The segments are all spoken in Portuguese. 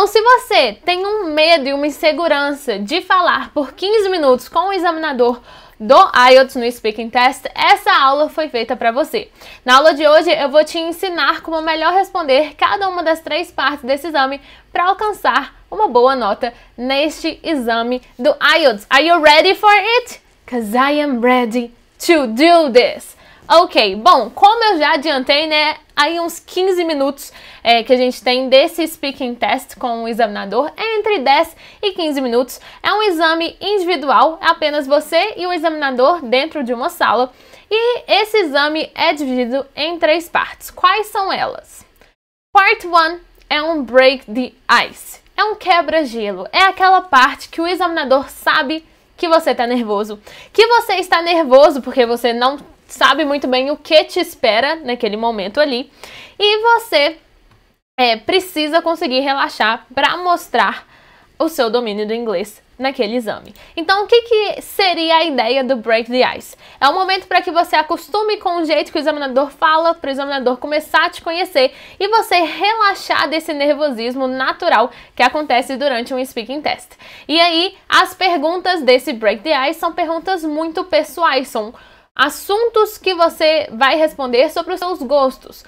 Então, se você tem um medo e uma insegurança de falar por 15 minutos com o examinador do IELTS no Speaking Test, essa aula foi feita para você. Na aula de hoje eu vou te ensinar como melhor responder cada uma das três partes desse exame para alcançar uma boa nota neste exame do IELTS. Are you ready for it? Cause I am ready to do this. Ok, bom, como eu já adiantei, né, aí uns 15 minutos é, que a gente tem desse speaking test com o examinador, é entre 10 e 15 minutos. É um exame individual, é apenas você e o examinador dentro de uma sala. E esse exame é dividido em três partes. Quais são elas? Part 1 é um break the ice. É um quebra-gelo. É aquela parte que o examinador sabe que você está nervoso. Que você está nervoso porque você não sabe muito bem o que te espera naquele momento ali e você é, precisa conseguir relaxar para mostrar o seu domínio do inglês naquele exame. Então, o que, que seria a ideia do Break the Ice? É um momento para que você acostume com o jeito que o examinador fala, para o examinador começar a te conhecer e você relaxar desse nervosismo natural que acontece durante um speaking test. E aí, as perguntas desse Break the Ice são perguntas muito pessoais, são assuntos que você vai responder sobre os seus gostos.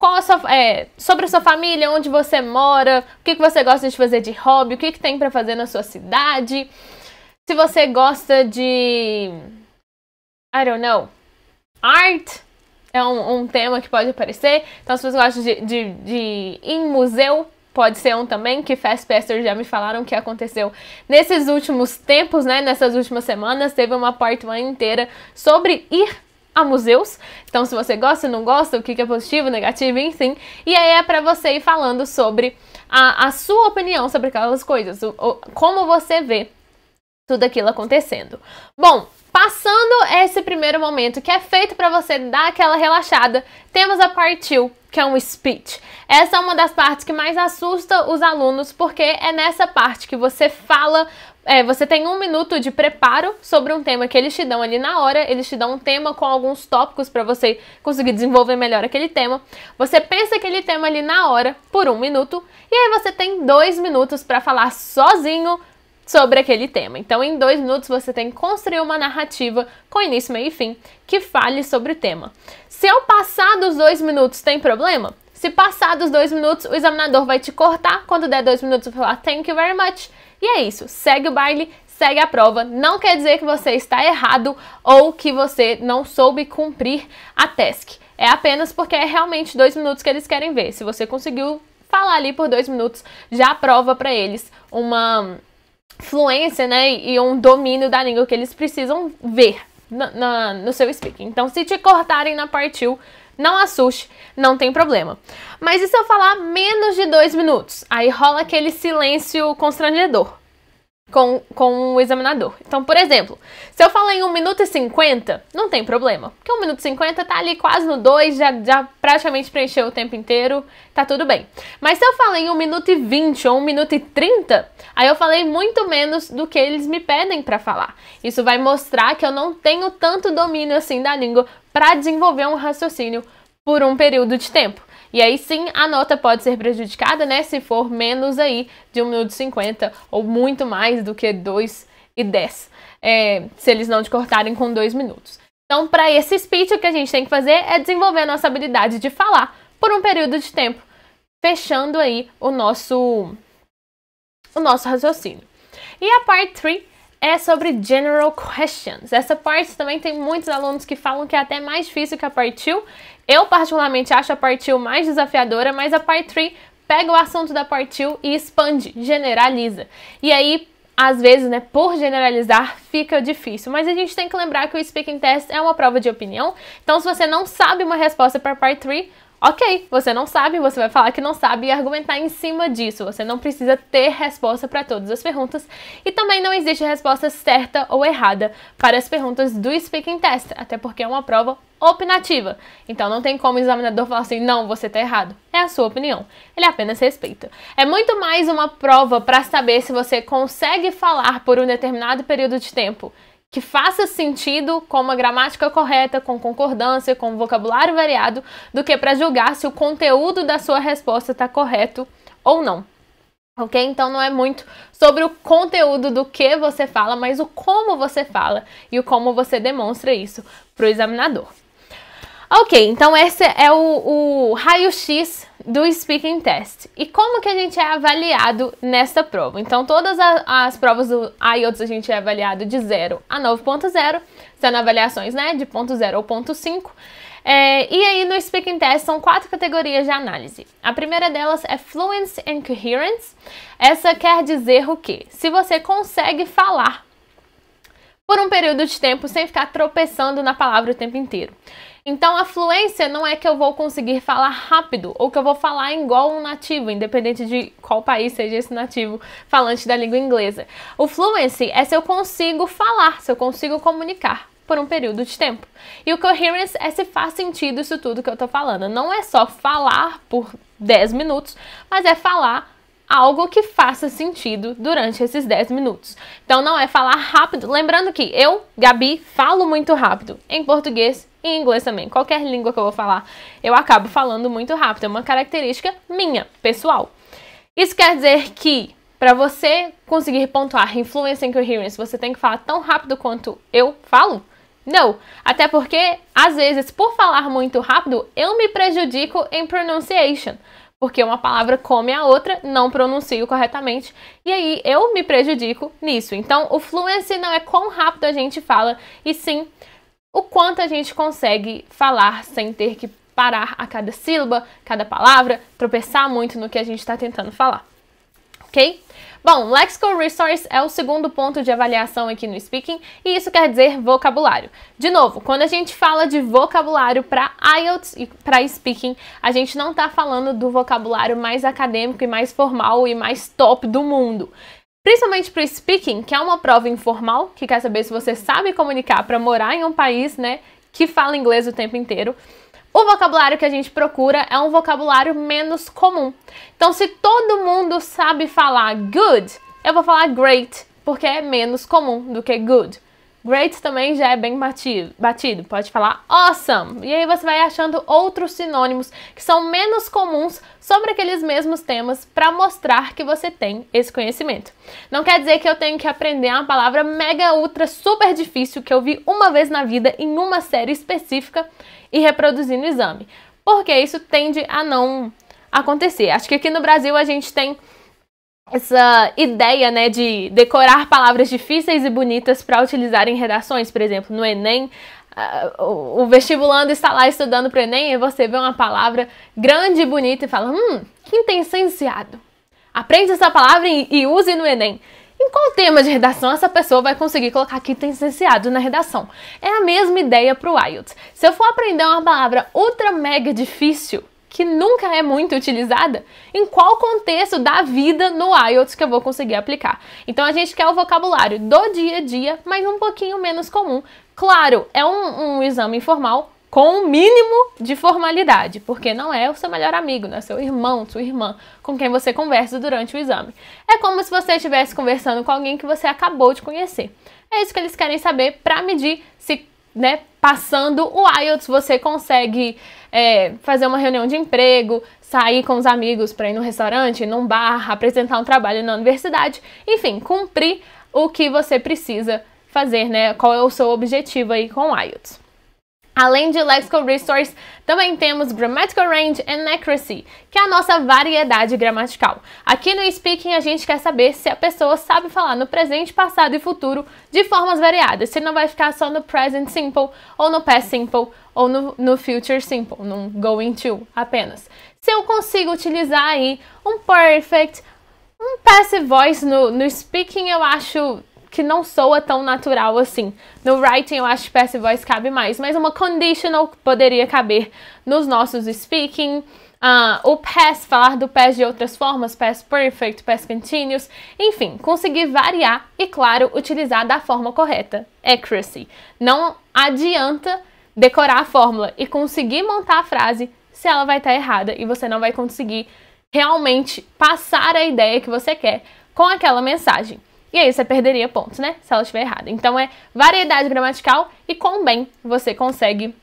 Qual a sua, é, sobre a sua família, onde você mora, o que, que você gosta de fazer de hobby, o que, que tem para fazer na sua cidade. Se você gosta de. I don't know. Art é um, um tema que pode aparecer. Então, se você gosta de, de, de ir em museu, pode ser um também, que Fastpaster já me falaram que aconteceu nesses últimos tempos, né? Nessas últimas semanas, teve uma parte inteira sobre ir a museus. Então, se você gosta não gosta, o que é positivo, negativo, enfim. E aí é para você ir falando sobre a, a sua opinião sobre aquelas coisas, o, o, como você vê tudo aquilo acontecendo. Bom, passando esse primeiro momento que é feito para você dar aquela relaxada, temos a parte 2, que é um speech. Essa é uma das partes que mais assusta os alunos, porque é nessa parte que você fala é, você tem um minuto de preparo sobre um tema que eles te dão ali na hora, eles te dão um tema com alguns tópicos para você conseguir desenvolver melhor aquele tema. Você pensa aquele tema ali na hora, por um minuto, e aí você tem dois minutos para falar sozinho sobre aquele tema. Então, em dois minutos, você tem que construir uma narrativa com início, meio e fim que fale sobre o tema. Se eu passar dos dois minutos, tem problema? Se passar dos dois minutos, o examinador vai te cortar. Quando der dois minutos, vai falar thank you very much. E é isso. Segue o baile, segue a prova. Não quer dizer que você está errado ou que você não soube cumprir a task. É apenas porque é realmente dois minutos que eles querem ver. Se você conseguiu falar ali por dois minutos, já prova para eles uma fluência, né, e um domínio da língua que eles precisam ver na, na, no seu speaking. Então, se te cortarem na partiu, não assuste, não tem problema. Mas e se eu falar menos de dois minutos? Aí rola aquele silêncio constrangedor com, com o examinador. Então, por exemplo, se eu falar em 1 minuto e 50, não tem problema. Porque 1 minuto e 50 tá ali quase no 2, já, já praticamente preencheu o tempo inteiro, tá tudo bem. Mas se eu falar em 1 minuto e 20 ou 1 minuto e 30, aí eu falei muito menos do que eles me pedem para falar. Isso vai mostrar que eu não tenho tanto domínio assim da língua para desenvolver um raciocínio por um período de tempo. E aí sim a nota pode ser prejudicada, né? Se for menos aí de 1 minuto e 50 ou muito mais do que 2 e 10, é, se eles não te cortarem com 2 minutos. Então, para esse speech, o que a gente tem que fazer é desenvolver a nossa habilidade de falar por um período de tempo, fechando aí o nosso, o nosso raciocínio. E a parte 3 é sobre general questions. Essa parte também tem muitos alunos que falam que é até mais difícil que a parte 2. Eu, particularmente, acho a parte 1 mais desafiadora, mas a parte 3 pega o assunto da parte 2 e expande, generaliza. E aí, às vezes, né, por generalizar, fica difícil. Mas a gente tem que lembrar que o Speaking Test é uma prova de opinião. Então, se você não sabe uma resposta para a parte 3, Ok, você não sabe, você vai falar que não sabe e argumentar em cima disso. Você não precisa ter resposta para todas as perguntas e também não existe resposta certa ou errada para as perguntas do Speaking Test, até porque é uma prova opinativa. Então não tem como o examinador falar assim: "Não, você está errado". É a sua opinião. Ele apenas respeita. É muito mais uma prova para saber se você consegue falar por um determinado período de tempo que faça sentido com uma gramática correta, com concordância, com vocabulário variado, do que para julgar se o conteúdo da sua resposta está correto ou não. Ok? Então não é muito sobre o conteúdo do que você fala, mas o como você fala e o como você demonstra isso para o examinador. Ok, então esse é o, o raio-x do Speaking Test. E como que a gente é avaliado nessa prova? Então, todas as, as provas do IELTS a gente é avaliado de 0 a 9.0, sendo avaliações né, de ponto 0 ou ponto 5. É, e aí, no Speaking Test, são quatro categorias de análise. A primeira delas é Fluency and Coherence. Essa quer dizer o quê? Se você consegue falar por um período de tempo sem ficar tropeçando na palavra o tempo inteiro. Então, a fluência não é que eu vou conseguir falar rápido ou que eu vou falar igual um nativo, independente de qual país seja esse nativo falante da língua inglesa. O fluency é se eu consigo falar, se eu consigo comunicar por um período de tempo. E o coherence é se faz sentido isso tudo que eu tô falando. Não é só falar por 10 minutos, mas é falar algo que faça sentido durante esses 10 minutos. Então não é falar rápido. Lembrando que eu, Gabi, falo muito rápido em português e em inglês também. Qualquer língua que eu vou falar, eu acabo falando muito rápido. É uma característica minha, pessoal. Isso quer dizer que para você conseguir pontuar influência em coherence, você tem que falar tão rápido quanto eu falo? Não, até porque às vezes por falar muito rápido eu me prejudico em pronunciation, porque uma palavra come a outra, não pronuncio corretamente, e aí eu me prejudico nisso. Então, o fluency não é quão rápido a gente fala, e sim o quanto a gente consegue falar sem ter que parar a cada sílaba, cada palavra, tropeçar muito no que a gente está tentando falar. Ok? Bom, Lexical Resource é o segundo ponto de avaliação aqui no Speaking e isso quer dizer vocabulário. De novo, quando a gente fala de vocabulário para IELTS e para Speaking, a gente não está falando do vocabulário mais acadêmico e mais formal e mais top do mundo. Principalmente para o speaking, que é uma prova informal, que quer saber se você sabe comunicar para morar em um país, né, que fala inglês o tempo inteiro. O vocabulário que a gente procura é um vocabulário menos comum. Então, se todo mundo sabe falar good, eu vou falar great, porque é menos comum do que good. Great também já é bem batido, pode falar awesome. E aí você vai achando outros sinônimos que são menos comuns sobre aqueles mesmos temas para mostrar que você tem esse conhecimento. Não quer dizer que eu tenho que aprender uma palavra mega ultra super difícil que eu vi uma vez na vida em uma série específica e reproduzir no exame, porque isso tende a não acontecer. Acho que aqui no Brasil a gente tem essa ideia, né, de decorar palavras difíceis e bonitas para utilizar em redações, por exemplo, no Enem, o, o vestibulando está lá estudando para o Enem e você vê uma palavra grande e bonita e fala, hum, quintessenciado. Aprende essa palavra e, e use no Enem. Qual tema de redação essa pessoa vai conseguir colocar quintessenciado na redação? É a mesma ideia para o IELTS. Se eu for aprender uma palavra ultra mega difícil, que nunca é muito utilizada, em qual contexto da vida no IELTS que eu vou conseguir aplicar. Então a gente quer o vocabulário do dia a dia, mas um pouquinho menos comum. Claro, é um, um exame informal com um mínimo de formalidade, porque não é o seu melhor amigo, não é seu irmão, sua irmã, com quem você conversa durante o exame. É como se você estivesse conversando com alguém que você acabou de conhecer. É isso que eles querem saber para medir se né, passando o IELTS, você consegue é, fazer uma reunião de emprego, sair com os amigos para ir no restaurante, num bar, apresentar um trabalho na universidade, enfim, cumprir o que você precisa fazer, né? Qual é o seu objetivo aí com o IELTS. Além de Lexical Resource, também temos Grammatical Range and Accuracy, que é a nossa variedade gramatical. Aqui no Speaking a gente quer saber se a pessoa sabe falar no presente, passado e futuro de formas variadas, se não vai ficar só no Present Simple, ou no Past Simple, ou no, no Future Simple, no Going To apenas. Se eu consigo utilizar aí um Perfect, um Passive Voice no, no Speaking, eu acho que não soa tão natural assim. No writing eu acho que passive voice cabe mais, mas uma conditional poderia caber nos nossos speaking. Uh, o past, falar do past de outras formas, past perfect, past continuous, enfim, conseguir variar e, claro, utilizar da forma correta, accuracy. Não adianta decorar a fórmula e conseguir montar a frase se ela vai estar errada e você não vai conseguir realmente passar a ideia que você quer com aquela mensagem. E aí você perderia pontos, né? Se ela estiver errada. Então é variedade gramatical e com bem você consegue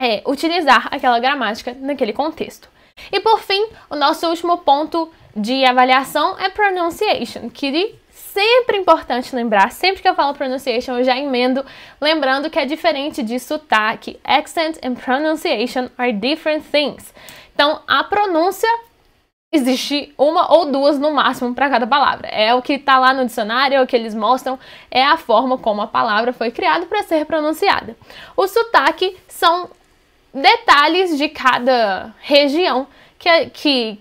é, utilizar aquela gramática naquele contexto. E por fim, o nosso último ponto de avaliação é pronunciation, que sempre importante lembrar, sempre que eu falo pronunciation, eu já emendo, lembrando que é diferente de sotaque. Accent and pronunciation are different things. Então, a pronúncia existe uma ou duas no máximo para cada palavra. É o que está lá no dicionário, é o que eles mostram, é a forma como a palavra foi criada para ser pronunciada. O sotaque são detalhes de cada região que, que,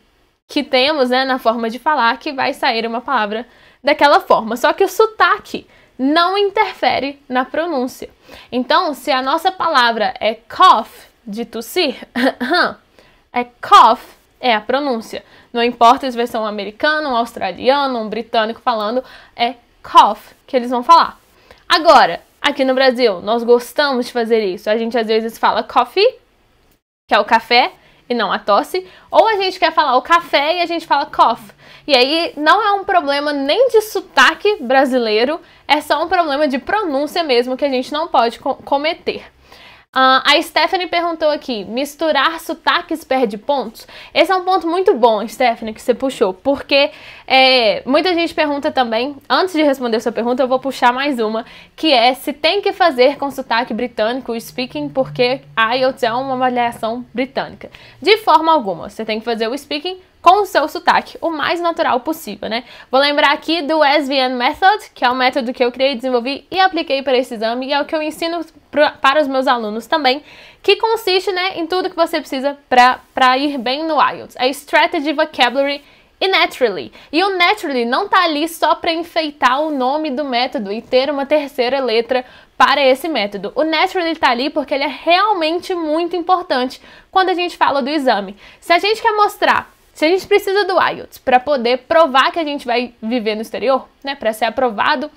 que temos né, na forma de falar que vai sair uma palavra daquela forma. Só que o sotaque não interfere na pronúncia. Então, se a nossa palavra é cough, de tossir, é cough, é a pronúncia. Não importa se vai ser um americano, um australiano, um britânico falando, é cough que eles vão falar. Agora, aqui no Brasil, nós gostamos de fazer isso. A gente às vezes fala coffee, que é o café, e não a tosse, ou a gente quer falar o café e a gente fala cough. E aí não é um problema nem de sotaque brasileiro, é só um problema de pronúncia mesmo que a gente não pode co cometer. Uh, a Stephanie perguntou aqui: misturar sotaques perde pontos? Esse é um ponto muito bom, Stephanie, que você puxou, porque é, muita gente pergunta também. Antes de responder sua pergunta, eu vou puxar mais uma, que é se tem que fazer com sotaque britânico o speaking, porque a IELTS é uma avaliação britânica. De forma alguma, você tem que fazer o speaking com o seu sotaque, o mais natural possível, né? Vou lembrar aqui do SVN Method, que é o método que eu criei, desenvolvi e apliquei para esse exame, e é o que eu ensino para os meus alunos também, que consiste né, em tudo que você precisa para ir bem no IELTS. A Strategy, Vocabulary e Naturally. E o Naturally não tá ali só para enfeitar o nome do método e ter uma terceira letra para esse método. O Naturally está ali porque ele é realmente muito importante quando a gente fala do exame. Se a gente quer mostrar se a gente precisa do IELTS para poder provar que a gente vai viver no exterior, né, para ser aprovado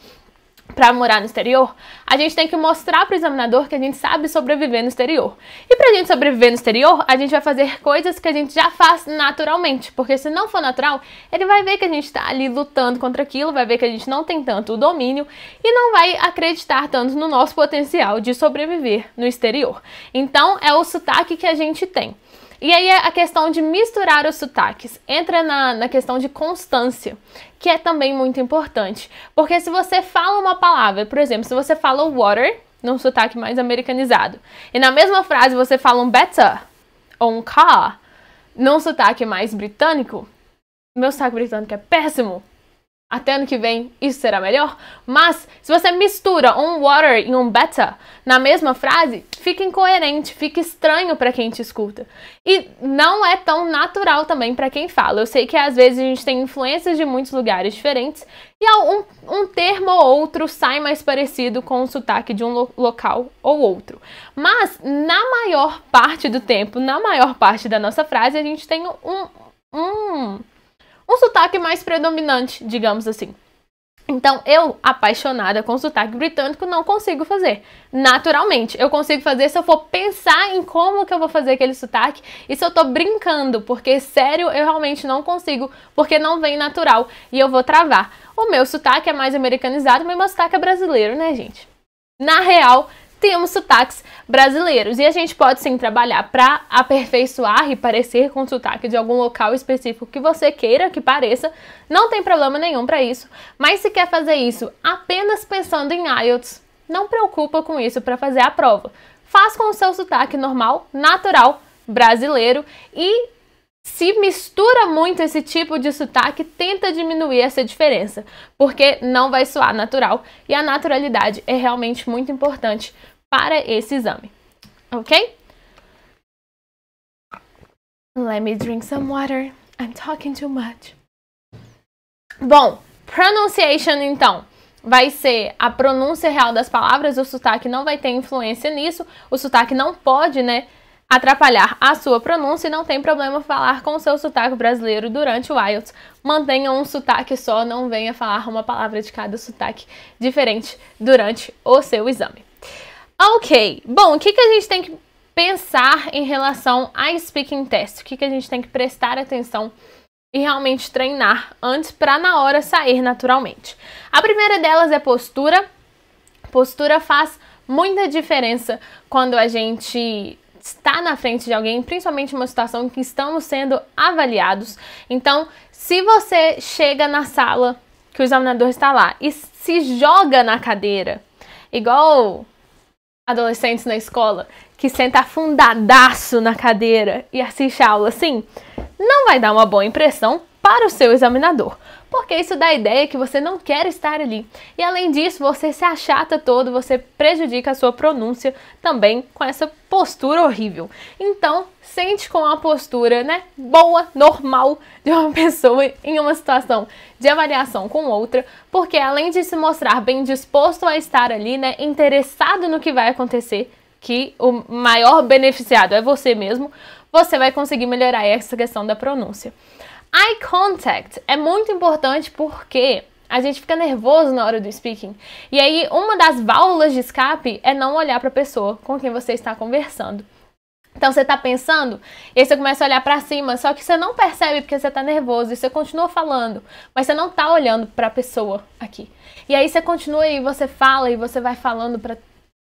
para morar no exterior, a gente tem que mostrar para o examinador que a gente sabe sobreviver no exterior. E para a gente sobreviver no exterior, a gente vai fazer coisas que a gente já faz naturalmente, porque se não for natural, ele vai ver que a gente está ali lutando contra aquilo, vai ver que a gente não tem tanto domínio e não vai acreditar tanto no nosso potencial de sobreviver no exterior. Então, é o sotaque que a gente tem. E aí a questão de misturar os sotaques entra na, na questão de constância, que é também muito importante. Porque se você fala uma palavra, por exemplo, se você fala water, num sotaque mais americanizado, e na mesma frase você fala um better ou um car, num sotaque mais britânico, meu sotaque britânico é péssimo, até ano que vem isso será melhor. Mas se você mistura um water e um better na mesma frase, fica incoerente, fica estranho para quem te escuta. E não é tão natural também para quem fala. Eu sei que às vezes a gente tem influências de muitos lugares diferentes e um, um termo ou outro sai mais parecido com o sotaque de um lo local ou outro. Mas na maior parte do tempo, na maior parte da nossa frase, a gente tem um, um um sotaque mais predominante, digamos assim. Então, eu, apaixonada com sotaque britânico, não consigo fazer. Naturalmente, eu consigo fazer se eu for pensar em como que eu vou fazer aquele sotaque e se eu tô brincando, porque sério, eu realmente não consigo, porque não vem natural e eu vou travar. O meu sotaque é mais americanizado, mas meu sotaque é brasileiro, né, gente? Na real, temos sotaques brasileiros e a gente pode sim trabalhar para aperfeiçoar e parecer com sotaque de algum local específico que você queira que pareça, não tem problema nenhum para isso. Mas se quer fazer isso apenas pensando em IELTS, não preocupa com isso para fazer a prova. Faz com o seu sotaque normal, natural, brasileiro e se mistura muito esse tipo de sotaque, tenta diminuir essa diferença, porque não vai soar natural e a naturalidade é realmente muito importante para esse exame. Ok? Let me drink some water. I'm talking too much. Bom, pronunciation então vai ser a pronúncia real das palavras, o sotaque não vai ter influência nisso, o sotaque não pode, né, atrapalhar a sua pronúncia e não tem problema falar com o seu sotaque brasileiro durante o IELTS. Mantenha um sotaque só, não venha falar uma palavra de cada sotaque diferente durante o seu exame. Ok, bom, o que, que a gente tem que pensar em relação a speaking test? O que, que a gente tem que prestar atenção e realmente treinar antes para na hora sair naturalmente? A primeira delas é postura. Postura faz muita diferença quando a gente está na frente de alguém, principalmente uma situação em que estamos sendo avaliados. Então, se você chega na sala que o examinador está lá e se joga na cadeira, igual adolescentes na escola, que senta afundadaço na cadeira e assiste a aula assim, não vai dar uma boa impressão para o seu examinador porque isso dá a ideia que você não quer estar ali. E além disso, você se achata todo, você prejudica a sua pronúncia também com essa postura horrível. Então, sente com a postura, né, boa, normal de uma pessoa em uma situação de avaliação com outra, porque além de se mostrar bem disposto a estar ali, né, interessado no que vai acontecer, que o maior beneficiado é você mesmo, você vai conseguir melhorar essa questão da pronúncia. Eye contact é muito importante porque a gente fica nervoso na hora do speaking. E aí, uma das válvulas de escape é não olhar para a pessoa com quem você está conversando. Então você está pensando, e aí você começa a olhar para cima, só que você não percebe porque você está nervoso e você continua falando, mas você não está olhando para a pessoa aqui. E aí você continua e você fala e você vai falando para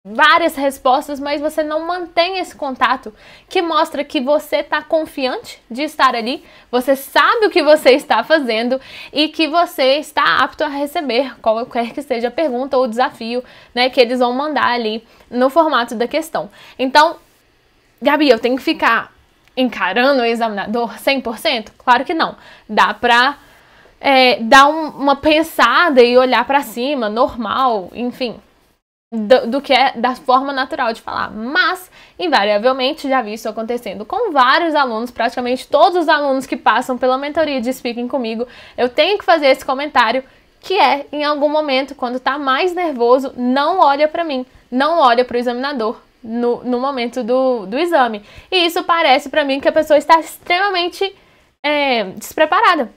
várias respostas, mas você não mantém esse contato que mostra que você está confiante de estar ali, você sabe o que você está fazendo e que você está apto a receber qualquer que seja a pergunta ou desafio, né, que eles vão mandar ali no formato da questão. Então, Gabi, eu tenho que ficar encarando o examinador 100%? Claro que não. Dá para é, dar um, uma pensada e olhar para cima, normal, enfim, do, do, que é da forma natural de falar. Mas, invariavelmente, já vi isso acontecendo com vários alunos, praticamente todos os alunos que passam pela mentoria de speaking comigo, eu tenho que fazer esse comentário que é, em algum momento, quando tá mais nervoso, não olha para mim, não olha para o examinador no, no momento do, do exame. E isso parece para mim que a pessoa está extremamente é, despreparada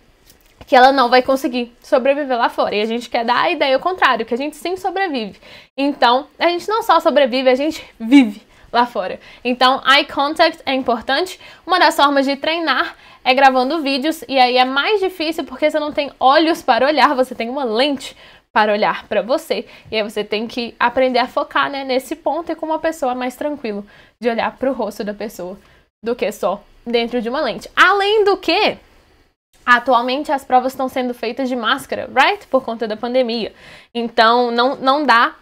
que ela não vai conseguir sobreviver lá fora. E a gente quer dar a ideia ao contrário, que a gente sim sobrevive. Então, a gente não só sobrevive, a gente vive lá fora. Então, eye contact é importante. Uma das formas de treinar é gravando vídeos, e aí é mais difícil porque você não tem olhos para olhar, você tem uma lente para olhar para você. E aí você tem que aprender a focar né, nesse ponto e com uma pessoa mais tranquilo de olhar para o rosto da pessoa do que só dentro de uma lente. Além do que, Atualmente as provas estão sendo feitas de máscara, right? Por conta da pandemia. Então não, não dá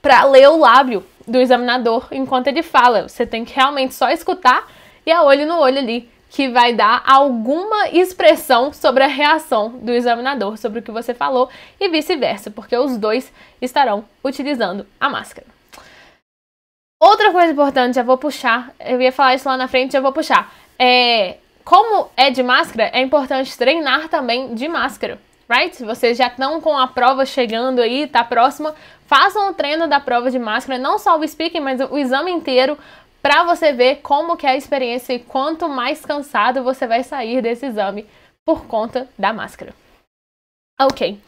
para ler o lábio do examinador enquanto ele fala. Você tem que realmente só escutar e é olho no olho ali que vai dar alguma expressão sobre a reação do examinador sobre o que você falou e vice-versa, porque os dois estarão utilizando a máscara. Outra coisa importante, já vou puxar, eu ia falar isso lá na frente, já vou puxar. É, como é de máscara, é importante treinar também de máscara, right? Vocês já estão com a prova chegando aí, tá próxima, façam o treino da prova de máscara, não só o speaking, mas o exame inteiro, para você ver como que é a experiência e quanto mais cansado você vai sair desse exame por conta da máscara. Ok.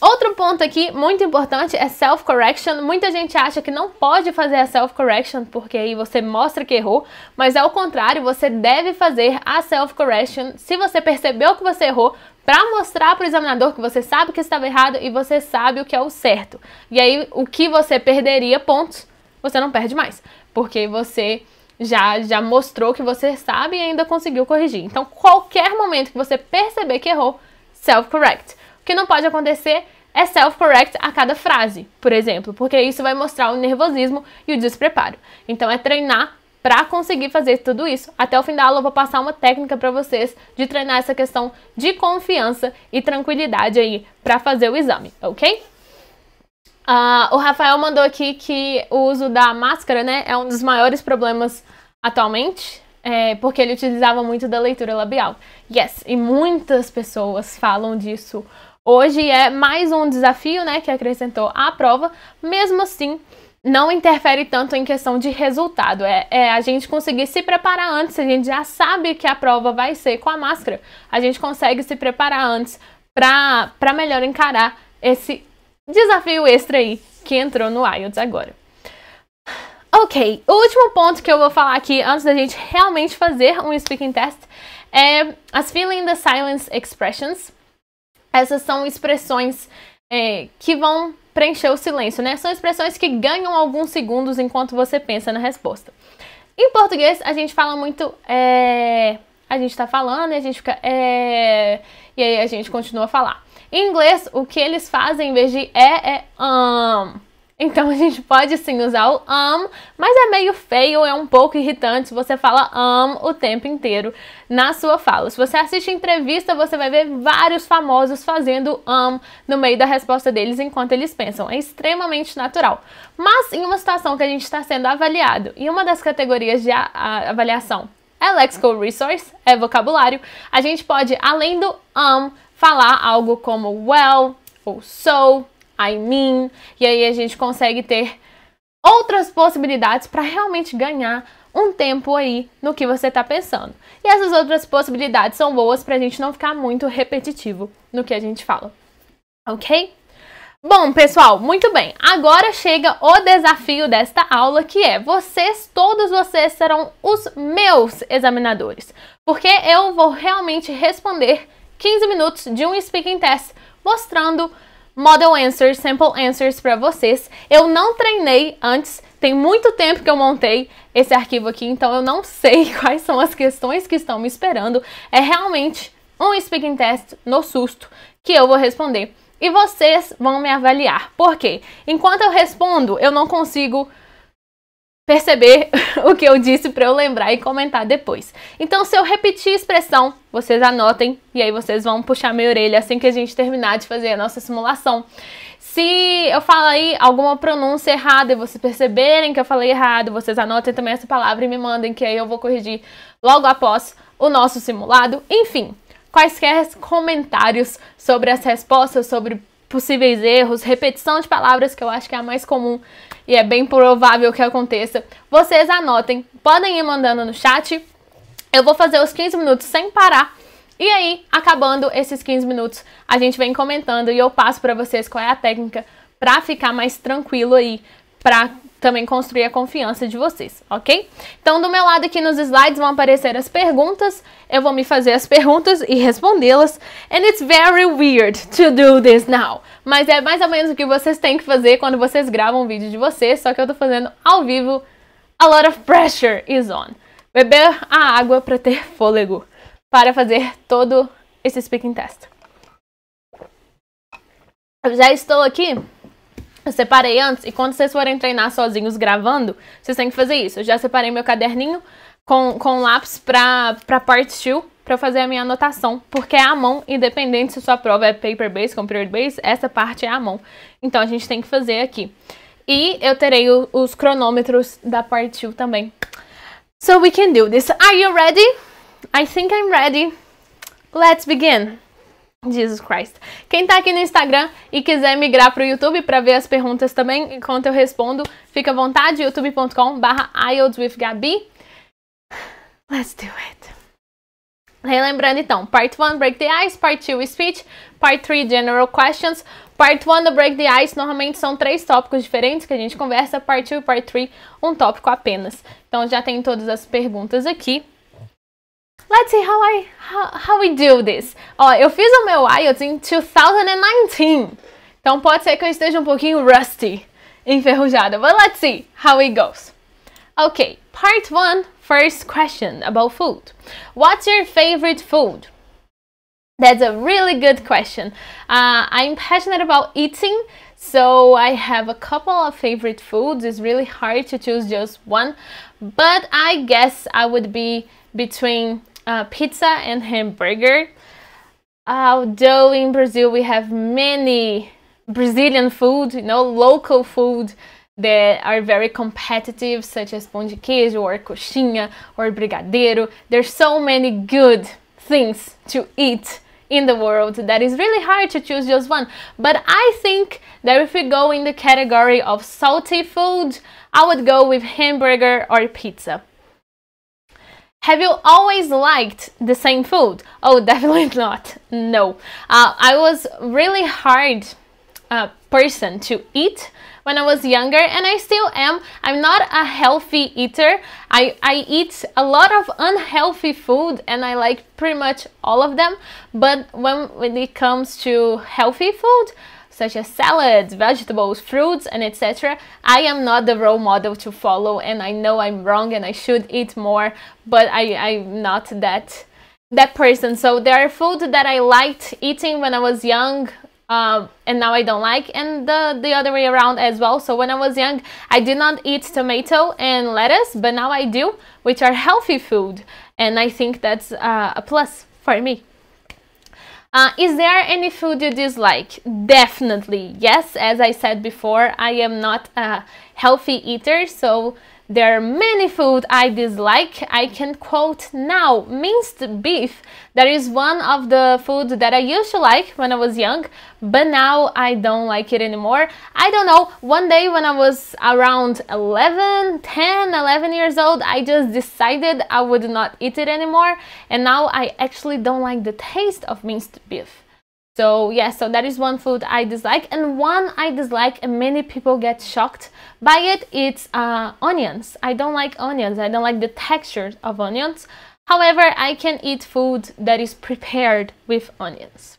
Outro ponto aqui muito importante é self-correction. Muita gente acha que não pode fazer a self-correction porque aí você mostra que errou, mas é o contrário, você deve fazer a self-correction se você percebeu que você errou para mostrar para o examinador que você sabe que estava errado e você sabe o que é o certo. E aí o que você perderia pontos, você não perde mais, porque você já já mostrou que você sabe e ainda conseguiu corrigir. Então, qualquer momento que você perceber que errou, self-correct. Que não pode acontecer é self-correct a cada frase, por exemplo, porque isso vai mostrar o nervosismo e o despreparo. Então é treinar para conseguir fazer tudo isso. Até o fim da aula eu vou passar uma técnica para vocês de treinar essa questão de confiança e tranquilidade aí para fazer o exame, ok? Uh, o Rafael mandou aqui que o uso da máscara, né, é um dos maiores problemas atualmente, é, porque ele utilizava muito da leitura labial. Yes, e muitas pessoas falam disso Hoje é mais um desafio, né, que acrescentou à prova. Mesmo assim, não interfere tanto em questão de resultado. É, é, a gente conseguir se preparar antes. A gente já sabe que a prova vai ser com a máscara. A gente consegue se preparar antes para melhor encarar esse desafio extra aí que entrou no IELTS agora. Ok, o último ponto que eu vou falar aqui antes da gente realmente fazer um speaking test é as feeling the silence expressions. Essas são expressões é, que vão preencher o silêncio, né? São expressões que ganham alguns segundos enquanto você pensa na resposta. Em português, a gente fala muito é, a gente tá falando e a gente fica é, e aí a gente continua a falar. Em inglês, o que eles fazem em vez de é, é um. Então a gente pode sim usar o um, mas é meio feio, é um pouco irritante se você fala um o tempo inteiro na sua fala. Se você assiste entrevista, você vai ver vários famosos fazendo um no meio da resposta deles enquanto eles pensam. É extremamente natural. Mas em uma situação que a gente está sendo avaliado, e uma das categorias de avaliação é lexical resource, é vocabulário, a gente pode, além do um, falar algo como well ou so I mean, e aí a gente consegue ter outras possibilidades para realmente ganhar um tempo aí no que você está pensando. E essas outras possibilidades são boas para a gente não ficar muito repetitivo no que a gente fala. Ok? Bom, pessoal, muito bem. Agora chega o desafio desta aula, que é vocês, todos vocês serão os meus examinadores, porque eu vou realmente responder 15 minutos de um speaking test mostrando Model Answers, Sample Answers para vocês. Eu não treinei antes, tem muito tempo que eu montei esse arquivo aqui, então eu não sei quais são as questões que estão me esperando. É realmente um speaking test no susto que eu vou responder. E vocês vão me avaliar. Por quê? Enquanto eu respondo, eu não consigo perceber o que eu disse para eu lembrar e comentar depois. Então, se eu repetir a expressão, vocês anotem e aí vocês vão puxar minha orelha assim que a gente terminar de fazer a nossa simulação. Se eu falei alguma pronúncia errada e vocês perceberem que eu falei errado, vocês anotem também essa palavra e me mandem que aí eu vou corrigir logo após o nosso simulado. Enfim, quaisquer comentários sobre as respostas, sobre possíveis erros, repetição de palavras, que eu acho que é a mais comum e é bem provável que aconteça, vocês anotem, podem ir mandando no chat. Eu vou fazer os 15 minutos sem parar. E aí, acabando esses 15 minutos, a gente vem comentando e eu passo para vocês qual é a técnica para ficar mais tranquilo aí, para também construir a confiança de vocês, ok? Então, do meu lado aqui nos slides vão aparecer as perguntas, eu vou me fazer as perguntas e respondê-las. And it's very weird to do this now. Mas é mais ou menos o que vocês têm que fazer quando vocês gravam um vídeo de vocês, só que eu tô fazendo ao vivo. A lot of pressure is on. Beber a água para ter fôlego, para fazer todo esse speaking test. Eu já estou aqui eu separei antes e quando vocês forem treinar sozinhos gravando, vocês têm que fazer isso. Eu já separei meu caderninho com, com lápis pra, pra part 2 para fazer a minha anotação, porque é a mão, independente se sua prova é paper base, computer base, essa parte é a mão. Então a gente tem que fazer aqui. E eu terei o, os cronômetros da part 2 também. So we can do this. Are you ready? I think I'm ready. Let's begin. Jesus Christ. Quem tá aqui no Instagram e quiser migrar pro YouTube para ver as perguntas também, enquanto eu respondo, fica à vontade, youtube.com barra. Let's do it. Relembrando então, Part 1, Break the Ice, Part 2, Speech, Part 3, General Questions. Part 1 do Break the Ice normalmente são três tópicos diferentes que a gente conversa, Part 2 e Part 3, um tópico apenas. Então já tem todas as perguntas aqui. Let's see how I how, how we do this. Ó, eu fiz o meu IELTS em 2019. Então pode ser que eu esteja um pouquinho rusty, enferrujada. But let's see how it goes. Okay, part one, first question about food. What's your favorite food? That's a really good question. Uh, I'm passionate about eating, so I have a couple of favorite foods. It's really hard to choose just one, but I guess I would be between uh, pizza and hamburger. Although in Brazil we have many Brazilian food, you know, local food that are very competitive, such as pão de queijo or coxinha or brigadeiro. There's so many good things to eat in the world that is really hard to choose just one. But I think that if we go in the category of salty food, I would go with hamburger or pizza. Have you always liked the same food? Oh, definitely not. No. Uh, I was really hard uh, person to eat when I was younger, and I still am. I'm not a healthy eater. I, I eat a lot of unhealthy food, and I like pretty much all of them. But when, when it comes to healthy food, such as salads, vegetables, fruits, and etc. I am not the role model to follow, and I know I'm wrong and I should eat more, but I, I'm not that that person. So there are food that I liked eating when I was young, uh, and now I don't like, and the, the other way around as well. So when I was young, I did not eat tomato and lettuce, but now I do, which are healthy food, and I think that's uh, a plus for me. Uh, is there any food you dislike? Definitely yes. As I said before, I am not a healthy eater, so there are many food I dislike. I can quote now minced beef. That is one of the food that I used to like when I was young, but now I don't like it anymore. I don't know. One day when I was around 11, 10, 11 years old, I just decided I would not eat it anymore, and now I actually don't like the taste of minced beef. So yeah, so that is one food I dislike and one I dislike and many people get shocked by it, it's uh, onions. I don't like onions, I don't like the texture of onions. However, I can eat food that is prepared with onions.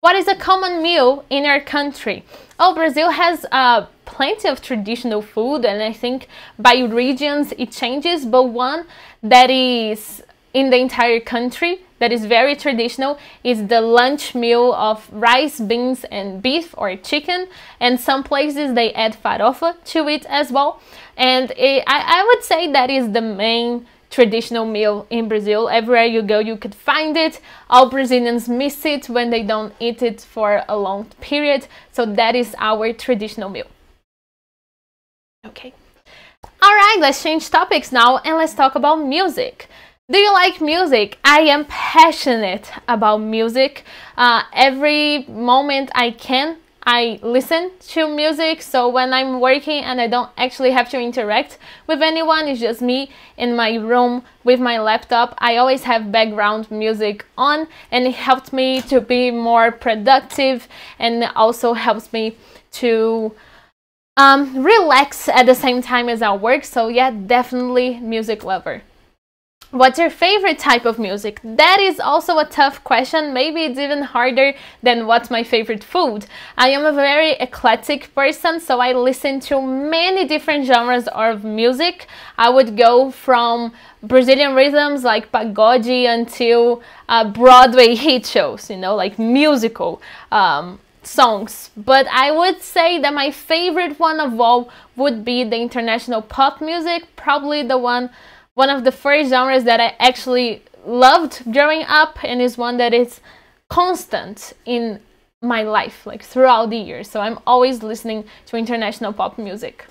What is a common meal in our country? Oh, Brazil has uh, plenty of traditional food and I think by regions it changes, but one that is in the entire country that is very traditional is the lunch meal of rice, beans, and beef or chicken. And some places they add farofa to it as well. And it, I, I would say that is the main traditional meal in Brazil. Everywhere you go, you could find it. All Brazilians miss it when they don't eat it for a long period. So that is our traditional meal. Okay. All right, let's change topics now and let's talk about music. Do you like music? I am passionate about music. Uh, every moment I can, I listen to music. So when I'm working and I don't actually have to interact with anyone, it's just me in my room with my laptop. I always have background music on and it helps me to be more productive and also helps me to um, relax at the same time as I work. So yeah, definitely music lover. What's your favorite type of music? That is also a tough question. Maybe it's even harder than what's my favorite food. I am a very eclectic person, so I listen to many different genres of music. I would go from Brazilian rhythms like pagode until uh, Broadway hit shows, you know, like musical um, songs. But I would say that my favorite one of all would be the international pop music, probably the one one of the first genres that I actually loved growing up and is one that is constant in my life, like throughout the years. So I'm always listening to international pop music.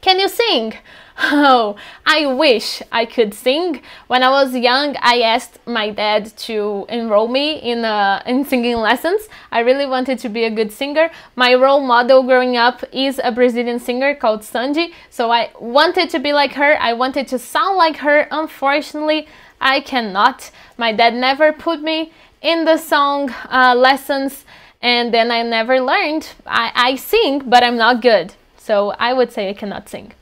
Can you sing? Oh, I wish I could sing. When I was young, I asked my dad to enroll me in, uh, in singing lessons. I really wanted to be a good singer. My role model growing up is a Brazilian singer called Sandy, so I wanted to be like her. I wanted to sound like her. Unfortunately, I cannot. My dad never put me in the song uh, lessons, and then I never learned. I, I sing, but I'm not good. So I would say I cannot sing.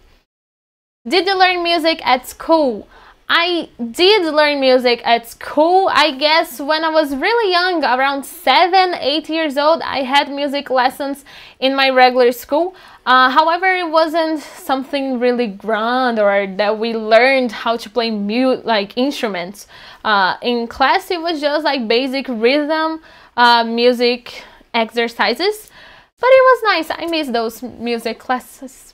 Did you learn music at school? I did learn music at school. I guess when I was really young, around 7, 8 years old, I had music lessons in my regular school. Uh, however, it wasn't something really grand or that we learned how to play mute like instruments. Uh, in class, it was just like basic rhythm uh, music exercises. But it was nice. I miss those music classes.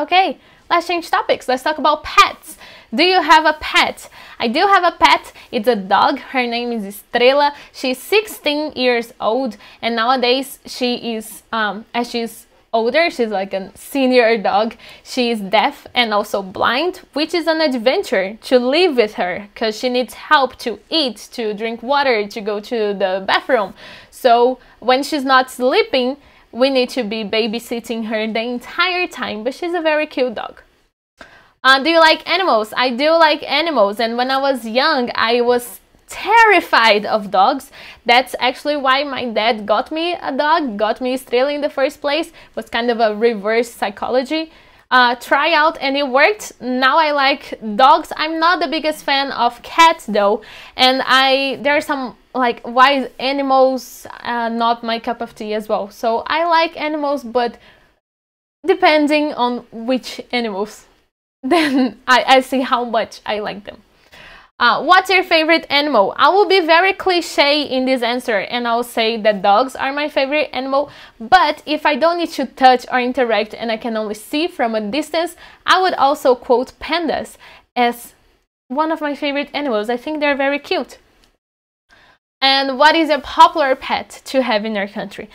Okay, let's change topics. Let's talk about pets. Do you have a pet? I do have a pet. It's a dog. Her name is Estrela. She's 16 years old and nowadays she is, um, as she's older, she's like a senior dog. She is deaf and also blind, which is an adventure to live with her because she needs help to eat, to drink water, to go to the bathroom. So when she's not sleeping, we need to be babysitting her the entire time, but she's a very cute dog. Uh, do you like animals? I do like animals, and when I was young, I was terrified of dogs. That's actually why my dad got me a dog, got me Estrela in the first place. It was kind of a reverse psychology. uh, try out and it worked. Now I like dogs. I'm not the biggest fan of cats though, and I there are some like wise animals uh, not my cup of tea as well. So I like animals, but depending on which animals, then I, I see how much I like them. Uh, what's your favorite animal? I will be very cliche in this answer and I'll say that dogs are my favorite animal. But if I don't need to touch or interact and I can only see from a distance, I would also quote pandas as one of my favorite animals. I think they're very cute. And what is a popular pet to have in your country?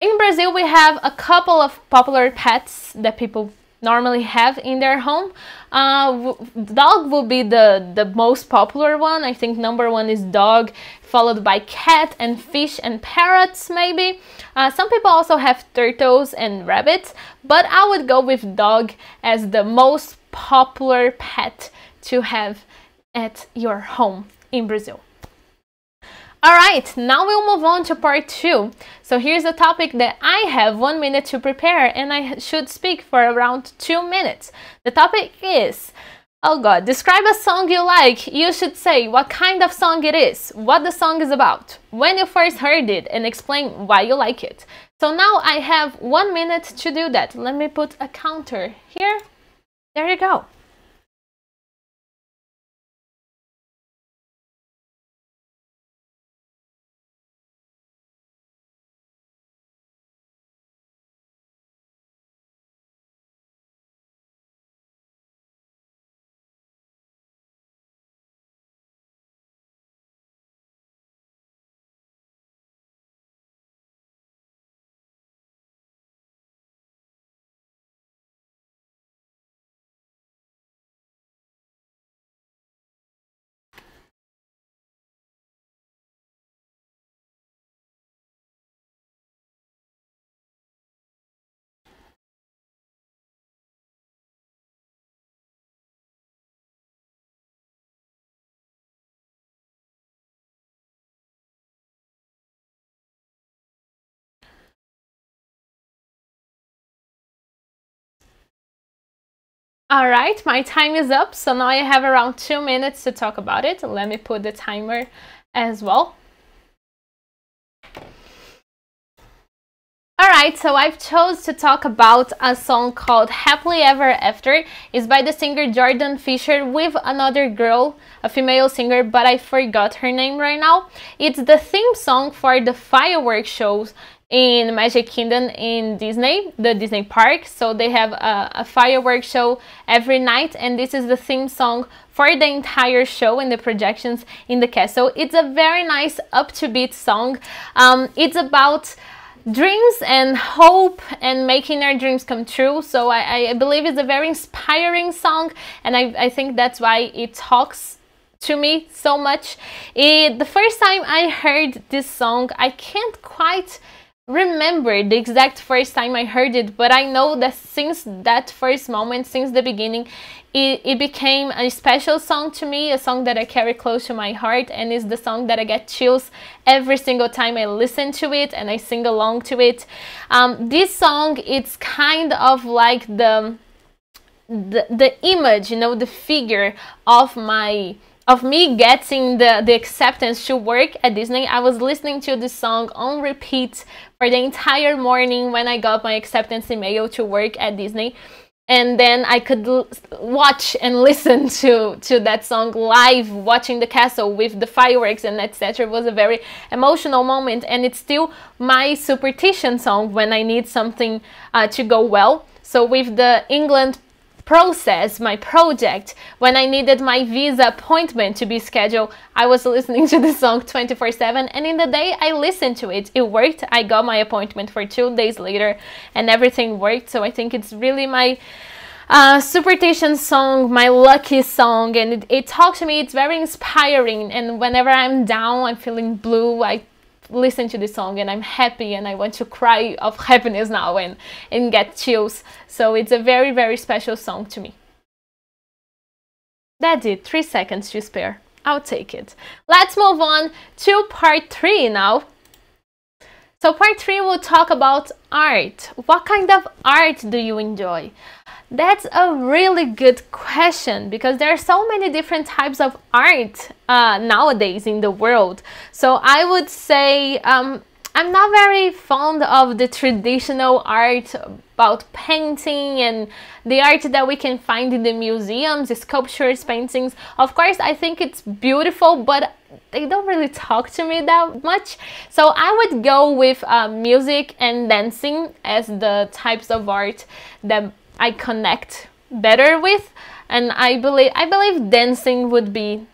In Brazil, we have a couple of popular pets that people normally have in their home. Uh, dog will be the, the most popular one. I think number one is dog, followed by cat and fish and parrots maybe. Uh, some people also have turtles and rabbits, but I would go with dog as the most popular pet to have at your home in Brazil. Alright, now we'll move on to part 2. So here's a topic that I have one minute to prepare and I should speak for around 2 minutes. The topic is, oh god, describe a song you like. You should say what kind of song it is, what the song is about, when you first heard it and explain why you like it. So now I have 1 minute to do that. Let me put a counter here. There you go. All right, my time is up, so now I have around two minutes to talk about it. Let me put the timer as well. Alright, so I've chose to talk about a song called Happily Ever After. It's by the singer Jordan Fisher with another girl, a female singer, but I forgot her name right now. It's the theme song for the fireworks shows in Magic Kingdom in Disney, the Disney park. So they have a, a fireworks show every night, and this is the theme song for the entire show and the projections in the castle. It's a very nice up to beat song. Um, it's about dreams and hope and making our dreams come true. So I, I believe it's a very inspiring song, and I, I think that's why it talks to me so much. It, the first time I heard this song, I can't quite remember the exact first time I heard it, but I know that since that first moment, since the beginning, it, it became a special song to me, a song that I carry close to my heart, and is the song that I get chills every single time I listen to it and I sing along to it. Um, this song, it's kind of like the, the the image, you know, the figure of my of me getting the, the acceptance to work at Disney, I was listening to this song on repeat for the entire morning when I got my acceptance email to work at Disney. And then I could watch and listen to, to that song live, watching the castle with the fireworks and etc. It was a very emotional moment, and it's still my superstition song when I need something uh, to go well. So with the England process, my project, when I needed my visa appointment to be scheduled, I was listening to the song 24 7. And in the day I listened to it, it worked. I got my appointment for two days later and everything worked. So I think it's really my uh, superstition song, my lucky song, and it, it talks to me. It's very inspiring. And whenever I'm down, I'm feeling blue, I listen to the song and I'm happy and I want to cry of happiness now and, and get chills. So it's a very, very special song to me. That's it, three seconds to spare. I'll take it. Let's move on to part three now. So part three will talk about art. What kind of art do you enjoy? That's a really good question because there are so many different types of art uh, nowadays in the world. So I would say um, I'm not very fond of the traditional art about painting and the art that we can find in the museums, the sculptures, paintings. Of course, I think it's beautiful, but they don't really talk to me that much. So I would go with uh, music and dancing as the types of art that I connect better with and I believe I believe dancing would be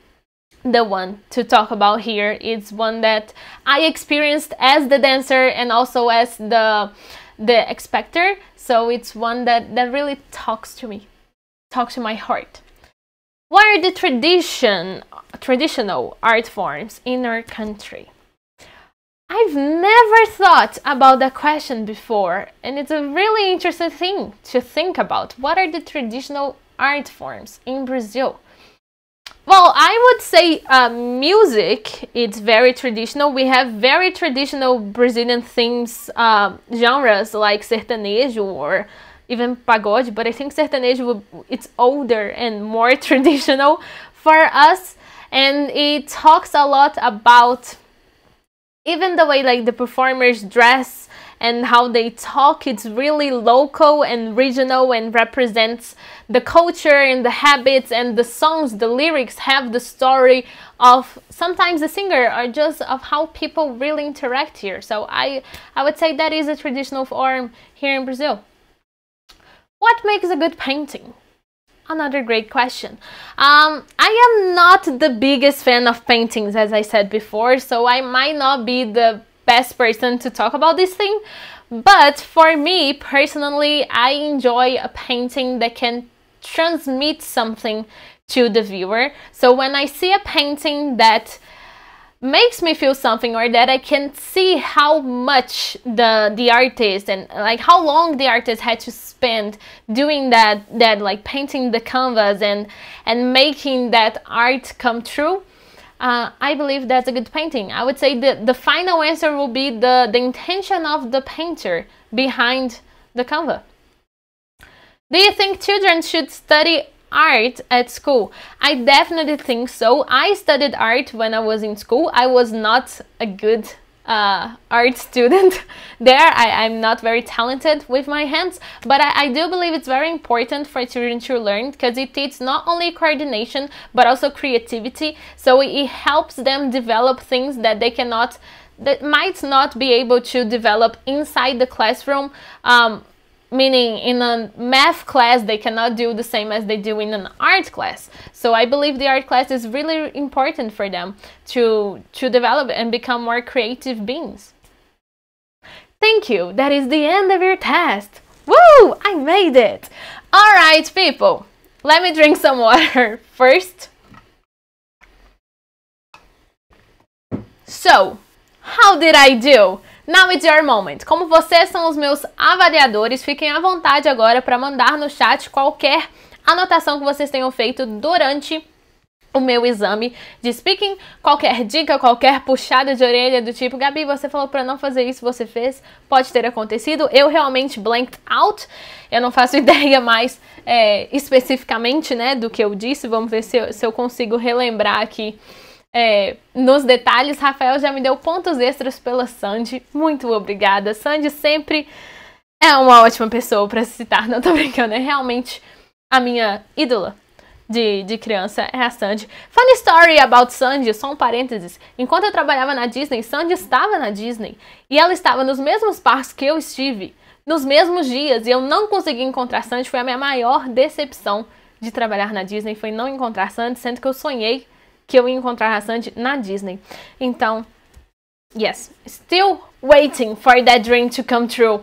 the one to talk about here. It's one that I experienced as the dancer and also as the the expector. So it's one that, that really talks to me, talks to my heart. What are the tradition traditional art forms in our country? I've never thought about that question before, and it's a really interesting thing to think about. What are the traditional art forms in Brazil? Well, I would say uh, music, it's very traditional. We have very traditional Brazilian themes, uh, genres like sertanejo or even pagode, but I think sertanejo, it's older and more traditional for us. And it talks a lot about even the way like the performers dress and how they talk it's really local and regional and represents the culture and the habits and the songs the lyrics have the story of sometimes the singer or just of how people really interact here. So i i would say that is a traditional form here in brazil. What makes a good painting Another great question. Um, I am not the biggest fan of paintings, as I said before, so I might not be the best person to talk about this thing. But for me personally, I enjoy a painting that can transmit something to the viewer. So when I see a painting that makes me feel something or that I can see how much the the artist and like how long the artist had to spend doing that that like painting the canvas and and making that art come true uh, I believe that's a good painting. I would say the the final answer will be the the intention of the painter behind the canvas do you think children should study art at school? I definitely think so. I studied art when I was in school. I was not a good uh, art student there. I, am not very talented with my hands, but I, I do believe it's very important for children to learn because it teaches not only coordination but also creativity. So it helps them develop things that they cannot that might not be able to develop inside the classroom um, meaning in a math class they cannot do the same as they do in an art class. So i believe the art class is really important for them to to develop and become more creative beings. Thank you. That is the end of your test. Woo! I made it. All right people. Let me drink some water first. So how did i do Now it's your moment. Como vocês são os meus avaliadores, fiquem à vontade agora para mandar no chat qualquer anotação que vocês tenham feito durante o meu exame de speaking, qualquer dica, qualquer puxada de orelha do tipo, Gabi, você falou para não fazer isso, você fez, pode ter acontecido. Eu realmente blanked out, eu não faço ideia mais é, especificamente, né, do que eu disse. Vamos ver se eu, se eu consigo relembrar aqui é, nos detalhes. Rafael já me deu pontos extras pela Sandy. Muito obrigada. Sandy sempre é uma ótima pessoa para se citar. Não tô brincando, é realmente a minha ídola. De, de criança é a Sandy. Funny story about Sandy, só um parênteses. Enquanto eu trabalhava na Disney, Sandy estava na Disney e ela estava nos mesmos parques que eu estive, nos mesmos dias, e eu não consegui encontrar Sandy. Foi a minha maior decepção de trabalhar na Disney, foi não encontrar Sandy, sendo que eu sonhei que eu ia encontrar a Sandy na Disney. Então, yes, still waiting for that dream to come true.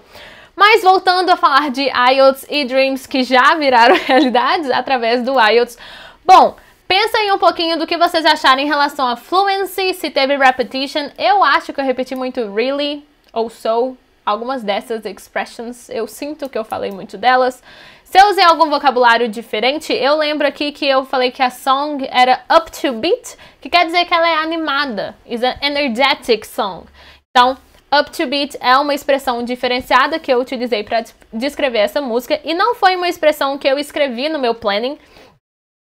Mas voltando a falar de IELTS e dreams que já viraram realidades através do IELTS. Bom, pensa aí um pouquinho do que vocês acharam em relação a fluency, se teve repetition. Eu acho que eu repeti muito really ou so. Algumas dessas expressions, eu sinto que eu falei muito delas. Se eu usei algum vocabulário diferente, eu lembro aqui que eu falei que a song era up to beat, que quer dizer que ela é animada, is an energetic song. Então, Up to beat é uma expressão diferenciada que eu utilizei para descrever essa música e não foi uma expressão que eu escrevi no meu planning.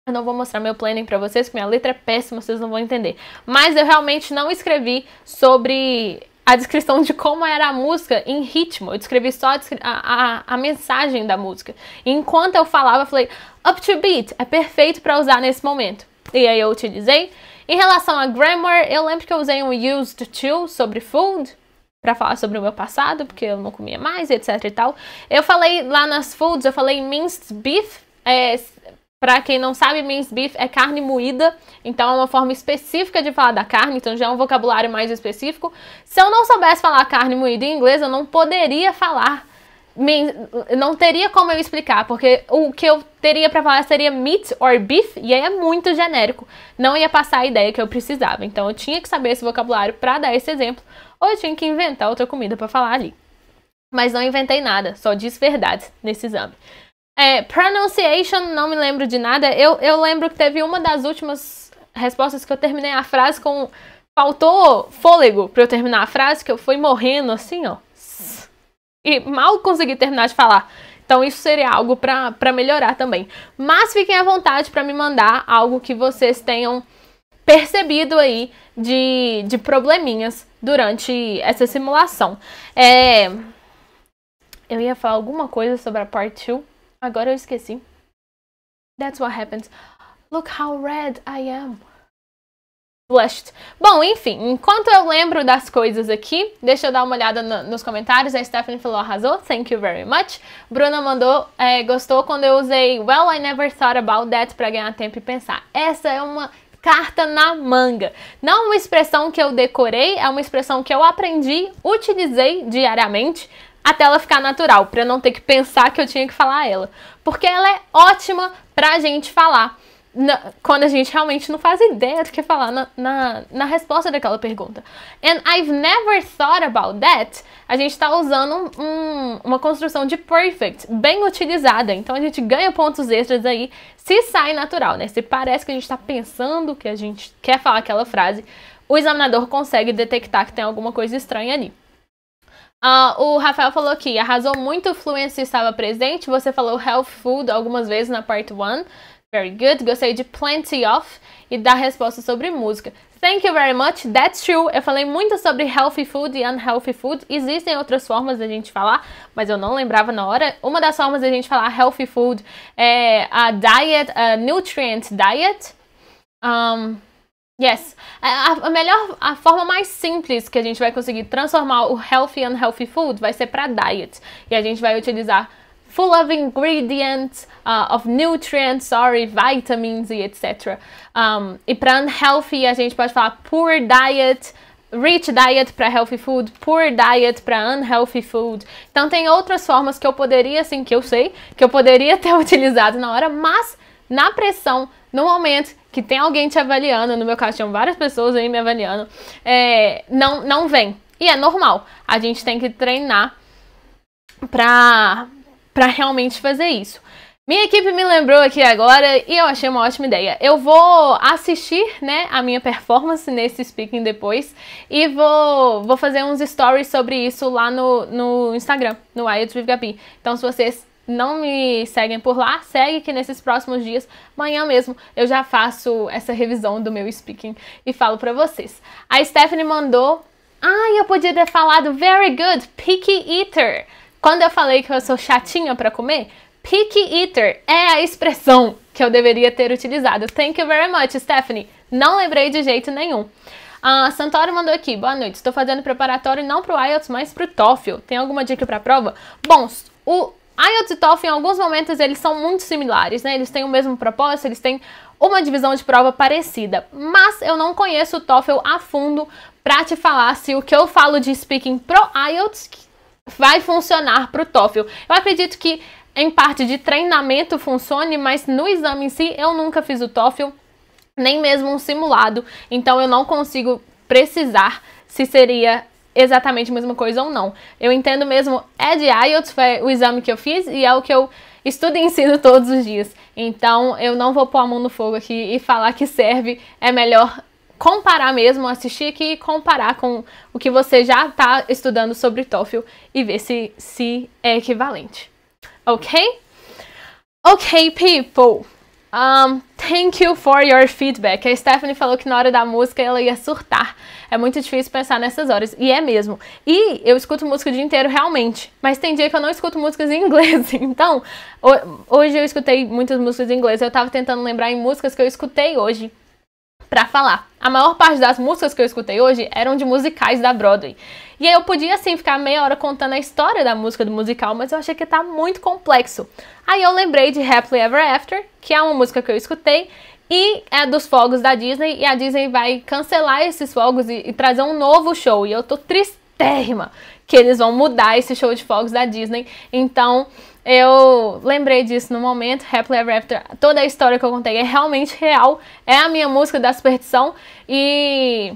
Eu não vou mostrar meu planning para vocês, porque minha letra é péssima, vocês não vão entender. Mas eu realmente não escrevi sobre a descrição de como era a música em ritmo. Eu descrevi só a, a, a mensagem da música. E enquanto eu falava, eu falei, up to beat, é perfeito para usar nesse momento. E aí eu utilizei. Em relação a grammar, eu lembro que eu usei um used to sobre food para falar sobre o meu passado, porque eu não comia mais, etc e tal. Eu falei lá nas foods, eu falei minced beef, é, para quem não sabe, minced beef é carne moída, então é uma forma específica de falar da carne, então já é um vocabulário mais específico. Se eu não soubesse falar carne moída em inglês, eu não poderia falar não teria como eu explicar, porque o que eu teria para falar seria meat or beef, e aí é muito genérico. Não ia passar a ideia que eu precisava. Então eu tinha que saber esse vocabulário para dar esse exemplo, ou eu tinha que inventar outra comida para falar ali. Mas não inventei nada, só disse verdades nesse exame. É, pronunciation, não me lembro de nada. Eu, eu lembro que teve uma das últimas respostas que eu terminei a frase com. Faltou fôlego para eu terminar a frase, que eu fui morrendo assim, ó e mal consegui terminar de falar. Então isso seria algo para melhorar também. Mas fiquem à vontade para me mandar algo que vocês tenham percebido aí de, de probleminhas durante essa simulação. É, eu ia falar alguma coisa sobre a part 2, agora eu esqueci. That's what happens. Look how red I am. Blushed. Bom, enfim, enquanto eu lembro das coisas aqui, deixa eu dar uma olhada no, nos comentários. A Stephanie falou arrasou, thank you very much. Bruna mandou, é, gostou quando eu usei Well, I never thought about that para ganhar tempo e pensar. Essa é uma carta na manga. Não uma expressão que eu decorei, é uma expressão que eu aprendi, utilizei diariamente até ela ficar natural, para não ter que pensar que eu tinha que falar ela. Porque ela é ótima pra gente falar na, quando a gente realmente não faz ideia do que falar na, na, na, resposta daquela pergunta. And I've never thought about that. A gente está usando um, uma construção de perfect bem utilizada. Então a gente ganha pontos extras aí se sai natural, né? Se parece que a gente está pensando que a gente quer falar aquela frase, o examinador consegue detectar que tem alguma coisa estranha ali. Uh, o Rafael falou que arrasou muito, fluency estava presente. Você falou health food algumas vezes na part 1. Very good. Gostei de plenty of e da resposta sobre música. Thank you very much. That's true. Eu falei muito sobre healthy food e unhealthy food. Existem outras formas da gente falar, mas eu não lembrava na hora. Uma das formas da gente falar healthy food é a diet, a nutrient diet. Um, yes. A, a, melhor, a forma mais simples que a gente vai conseguir transformar o healthy e unhealthy food vai ser para diet. E a gente vai utilizar full of ingredients, uh, of nutrients, sorry, vitamins e etc. Um, e para unhealthy a gente pode falar poor diet, rich diet para healthy food, poor diet para unhealthy food. Então tem outras formas que eu poderia, assim, que eu sei, que eu poderia ter utilizado na hora, mas na pressão, no momento que tem alguém te avaliando, no meu caso tinham várias pessoas aí me avaliando, é, não, não vem. E é normal, a gente tem que treinar para para realmente fazer isso. Minha equipe me lembrou aqui agora e eu achei uma ótima ideia. Eu vou assistir, né, a minha performance nesse speaking depois e vou, vou fazer uns stories sobre isso lá no, no Instagram, no IELTS with Gabi. Então, se vocês não me seguem por lá, segue que nesses próximos dias, amanhã mesmo, eu já faço essa revisão do meu speaking e falo para vocês. A Stephanie mandou, ah, eu podia ter falado very good, picky eater. Quando eu falei que eu sou chatinha para comer, picky eater é a expressão que eu deveria ter utilizado. Thank you very much, Stephanie. Não lembrei de jeito nenhum. A Santoro mandou aqui, boa noite. Estou fazendo preparatório não para o IELTS, mas para o TOEFL. Tem alguma dica para a prova? Bom, o IELTS e TOEFL, em alguns momentos, eles são muito similares, né? Eles têm o mesmo propósito, eles têm uma divisão de prova parecida. Mas eu não conheço o TOEFL a fundo para te falar se o que eu falo de speaking pro IELTS, vai funcionar para o TOEFL. Eu acredito que em parte de treinamento funcione, mas no exame em si eu nunca fiz o TOEFL, nem mesmo um simulado, então eu não consigo precisar se seria exatamente a mesma coisa ou não. Eu entendo mesmo, é de IELTS, foi o exame que eu fiz e é o que eu estudo e ensino todos os dias. Então eu não vou pôr a mão no fogo aqui e falar que serve, é melhor comparar mesmo, assistir aqui e comparar com o que você já está estudando sobre TOEFL e ver se, se é equivalente. Ok? Ok, people. Um, thank you for your feedback. A Stephanie falou que na hora da música ela ia surtar. É muito difícil pensar nessas horas. E é mesmo. E eu escuto música o dia inteiro, realmente. Mas tem dia que eu não escuto músicas em inglês. Então, hoje eu escutei muitas músicas em inglês. Eu tava tentando lembrar em músicas que eu escutei hoje para falar. A maior parte das músicas que eu escutei hoje eram de musicais da Broadway. E aí eu podia assim ficar meia hora contando a história da música do musical, mas eu achei que tá muito complexo. Aí eu lembrei de Happily Ever After, que é uma música que eu escutei e é dos fogos da Disney e a Disney vai cancelar esses fogos e, e trazer um novo show. E eu tô tristérrima que eles vão mudar esse show de fogos da Disney. Então, eu lembrei disso no momento, Happily Ever After. Toda a história que eu contei é realmente real. É a minha música da superstição e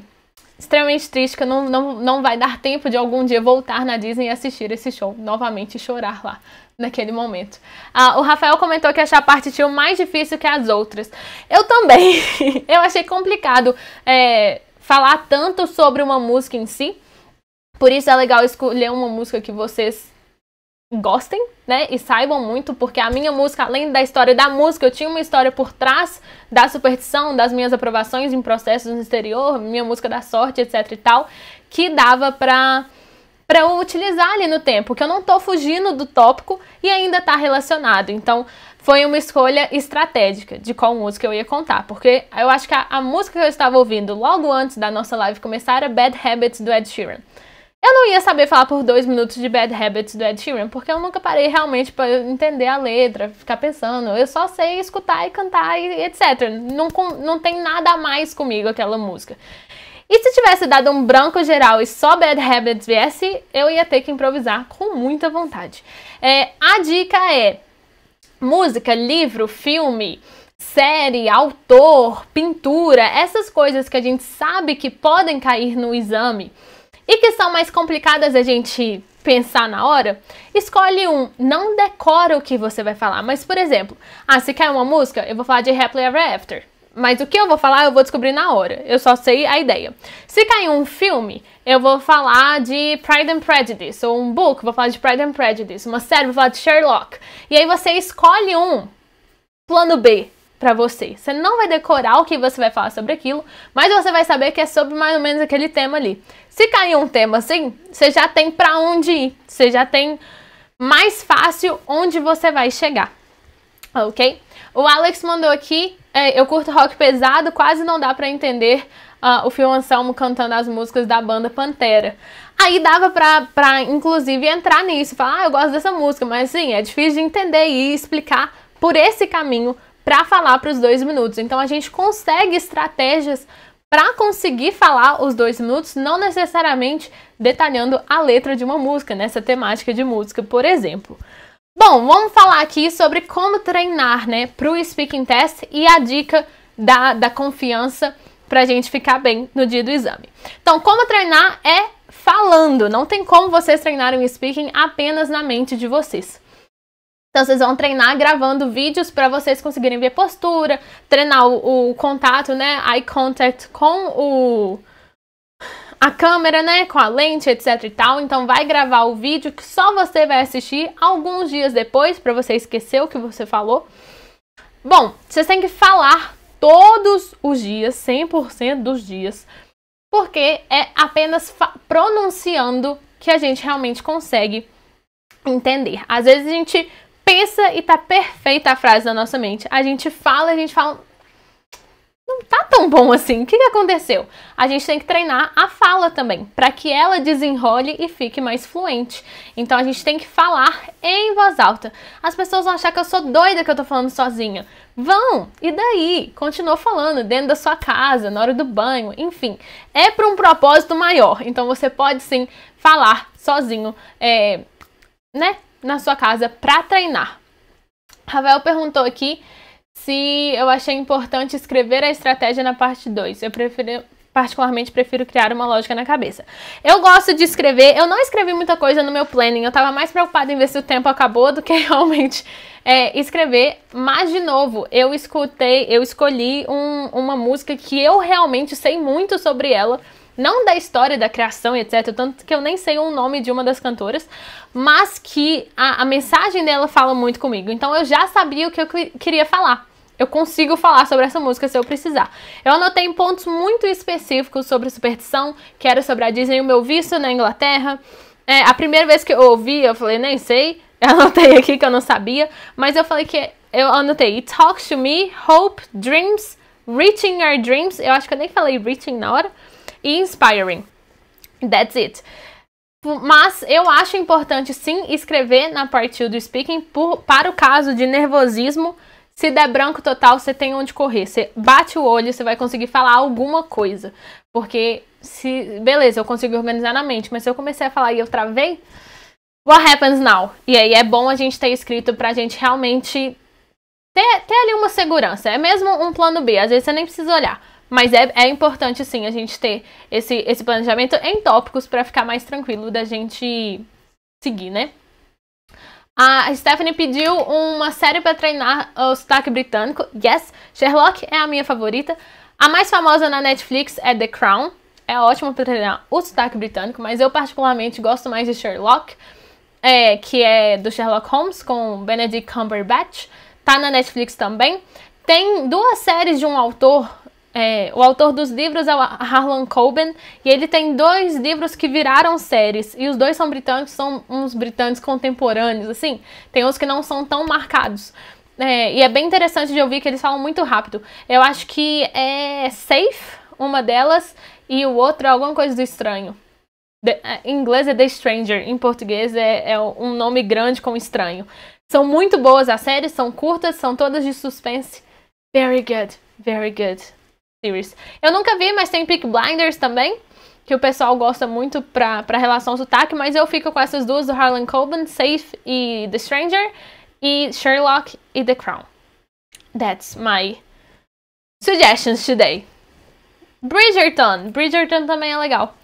extremamente triste que não, não, não vai dar tempo de algum dia voltar na Disney e assistir esse show novamente e chorar lá naquele momento. Ah, o Rafael comentou que achar a parte tio mais difícil que as outras. Eu também. eu achei complicado é, falar tanto sobre uma música em si. Por isso é legal escolher uma música que vocês gostem, né? E saibam muito, porque a minha música, além da história da música, eu tinha uma história por trás da superstição, das minhas aprovações em processos no exterior, minha música da sorte, etc e tal, que dava pra para eu utilizar ali no tempo, que eu não tô fugindo do tópico e ainda tá relacionado. Então, foi uma escolha estratégica de qual música eu ia contar, porque eu acho que a, a música que eu estava ouvindo logo antes da nossa live começar era Bad Habits do Ed Sheeran. Eu não ia saber falar por dois minutos de Bad Habits do Ed Sheeran, porque eu nunca parei realmente para entender a letra, ficar pensando. Eu só sei escutar e cantar e etc. Não, não tem nada a mais comigo aquela música. E se tivesse dado um branco geral e só Bad Habits viesse, eu ia ter que improvisar com muita vontade. É, a dica é música, livro, filme, série, autor, pintura, essas coisas que a gente sabe que podem cair no exame e que são mais complicadas a gente pensar na hora, escolhe um. Não decora o que você vai falar, mas por exemplo, ah, se quer uma música, eu vou falar de Happily Ever After. Mas o que eu vou falar, eu vou descobrir na hora. Eu só sei a ideia. Se cair um filme, eu vou falar de Pride and Prejudice. Ou um book, vou falar de Pride and Prejudice. Uma série, vou falar de Sherlock. E aí você escolhe um plano B para você. Você não vai decorar o que você vai falar sobre aquilo, mas você vai saber que é sobre mais ou menos aquele tema ali. Se cair um tema assim, você já tem para onde ir, você já tem mais fácil onde você vai chegar. Ok? O Alex mandou aqui, é, eu curto rock pesado, quase não dá para entender uh, o Phil Anselmo cantando as músicas da banda Pantera. Aí dava pra, pra inclusive, entrar nisso, falar, ah, eu gosto dessa música, mas sim, é difícil de entender e explicar por esse caminho para falar para os dois minutos. Então a gente consegue estratégias para conseguir falar os dois minutos, não necessariamente detalhando a letra de uma música, nessa temática de música, por exemplo. Bom, vamos falar aqui sobre como treinar né, para o speaking test e a dica da, da confiança para a gente ficar bem no dia do exame. Então, como treinar é falando, não tem como vocês treinarem o speaking apenas na mente de vocês. Então vocês vão treinar gravando vídeos para vocês conseguirem ver postura, treinar o, o, contato, né, eye contact com o a câmera, né, com a lente, etc e tal. Então vai gravar o vídeo que só você vai assistir alguns dias depois para você esquecer o que você falou. Bom, vocês têm que falar todos os dias, 100% dos dias, porque é apenas pronunciando que a gente realmente consegue entender. Às vezes a gente pensa e tá perfeita a frase na nossa mente. A gente fala, a gente fala. Não tá tão bom assim. O que, que aconteceu? A gente tem que treinar a fala também, para que ela desenrole e fique mais fluente. Então a gente tem que falar em voz alta. As pessoas vão achar que eu sou doida que eu tô falando sozinha. Vão! E daí? Continua falando dentro da sua casa, na hora do banho, enfim. É para um propósito maior. Então você pode sim falar sozinho, é, né? Na sua casa para treinar. Rafael perguntou aqui se eu achei importante escrever a estratégia na parte 2. Eu preferi, particularmente prefiro criar uma lógica na cabeça. Eu gosto de escrever, eu não escrevi muita coisa no meu planning, eu tava mais preocupada em ver se o tempo acabou do que realmente é, escrever. Mas, de novo, eu escutei, eu escolhi um, uma música que eu realmente sei muito sobre ela. Não da história, da criação, etc. Tanto que eu nem sei o nome de uma das cantoras, mas que a, a mensagem dela fala muito comigo. Então eu já sabia o que eu queria falar eu consigo falar sobre essa música se eu precisar. Eu anotei pontos muito específicos sobre superstição, que era sobre a Disney o meu visto na Inglaterra. É, a primeira vez que eu ouvi, eu falei, nem sei. Eu anotei aqui que eu não sabia, mas eu falei que eu anotei talks to me, hope, dreams, reaching our dreams. Eu acho que eu nem falei reaching na hora. E inspiring. That's it. Mas eu acho importante sim escrever na parte do speaking por, para o caso de nervosismo se der branco total, você tem onde correr. Você bate o olho, você vai conseguir falar alguma coisa. Porque se. Beleza, eu consigo organizar na mente, mas se eu comecei a falar e eu travei. What happens now? E aí é bom a gente ter escrito pra gente realmente ter, ter ali uma segurança. É mesmo um plano B, às vezes você nem precisa olhar. Mas é, é importante sim a gente ter esse, esse planejamento em tópicos para ficar mais tranquilo da gente seguir, né? A Stephanie pediu uma série para treinar o sotaque britânico. Yes, Sherlock é a minha favorita. A mais famosa na Netflix é The Crown. É ótima para treinar o sotaque britânico, mas eu particularmente gosto mais de Sherlock, é, que é do Sherlock Holmes com Benedict Cumberbatch. Tá na Netflix também. Tem duas séries de um autor é, o autor dos livros é o Harlan Coben e ele tem dois livros que viraram séries e os dois são britânicos, são uns britânicos contemporâneos, assim. Tem uns que não são tão marcados. É, e é bem interessante de ouvir que eles falam muito rápido. Eu acho que é Safe, uma delas, e o outro é alguma coisa do estranho. The, é, em inglês é The Stranger, em português é, é um nome grande com estranho. São muito boas as séries, são curtas, são todas de suspense. Very good, very good series. Eu nunca vi, mas tem Peak Blinders também, que o pessoal gosta muito pra, pra relação sotaque, mas eu fico com essas duas do Harlan Coben, Safe e The Stranger, e Sherlock e The Crown. That's my suggestions today. Bridgerton. Bridgerton também é legal.